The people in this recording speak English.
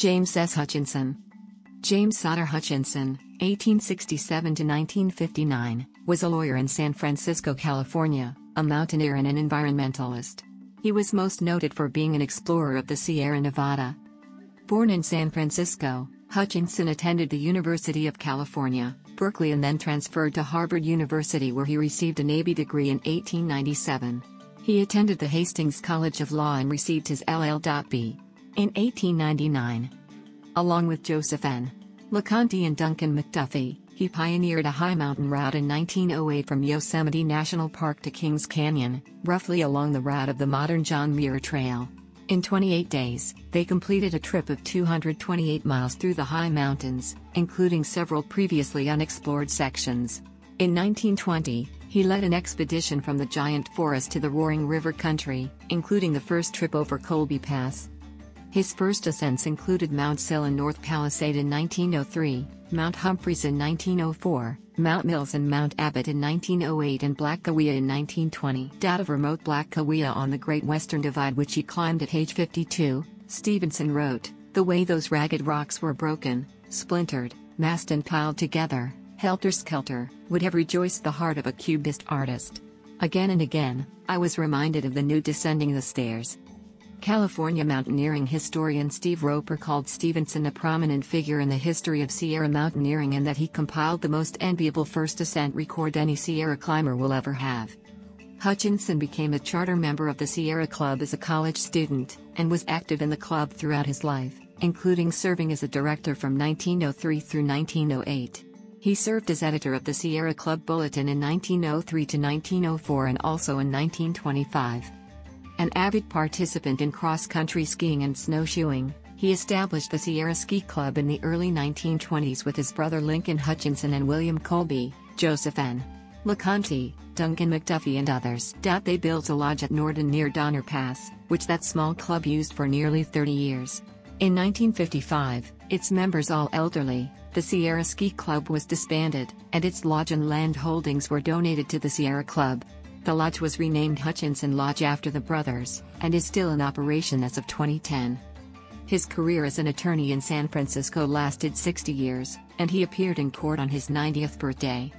James S. Hutchinson. James Sather Hutchinson, 1867 to 1959, was a lawyer in San Francisco, California, a mountaineer and an environmentalist. He was most noted for being an explorer of the Sierra Nevada. Born in San Francisco, Hutchinson attended the University of California, Berkeley and then transferred to Harvard University where he received a Navy degree in 1897. He attended the Hastings College of Law and received his LL.B. in 1899. Along with Joseph N. LeConte and Duncan McDuffie, he pioneered a high mountain route in 1908 from Yosemite National Park to Kings Canyon, roughly along the route of the modern John Muir Trail. In 28 days, they completed a trip of 228 miles through the high mountains, including several previously unexplored sections. In 1920, he led an expedition from the Giant Forest to the Roaring River country, including the first trip over Colby Pass. His first ascents included Mount Sill and North Palisade in 1903, Mount Humphreys in 1904, Mount Mills and Mount Abbott in 1908 and Black Kaweah in 1920. Out of remote Black Kaweah on the Great Western Divide which he climbed at age 52, Stevenson wrote, The way those ragged rocks were broken, splintered, massed and piled together, helter-skelter, would have rejoiced the heart of a cubist artist. Again and again, I was reminded of the nude descending the stairs, California mountaineering historian Steve Roper called Stevenson a prominent figure in the history of Sierra mountaineering and that he compiled the most enviable first ascent record any Sierra climber will ever have. Hutchinson became a charter member of the Sierra Club as a college student, and was active in the club throughout his life, including serving as a director from 1903 through 1908. He served as editor of the Sierra Club Bulletin in 1903 to 1904 and also in 1925. An avid participant in cross-country skiing and snowshoeing, he established the Sierra Ski Club in the early 1920s with his brother Lincoln Hutchinson and William Colby, Joseph N. LeConte, Duncan McDuffie and others. They built a lodge at Norden near Donner Pass, which that small club used for nearly 30 years. In 1955, its members all elderly, the Sierra Ski Club was disbanded, and its lodge and land holdings were donated to the Sierra Club. The lodge was renamed Hutchinson Lodge after the brothers, and is still in operation as of 2010. His career as an attorney in San Francisco lasted 60 years, and he appeared in court on his 90th birthday.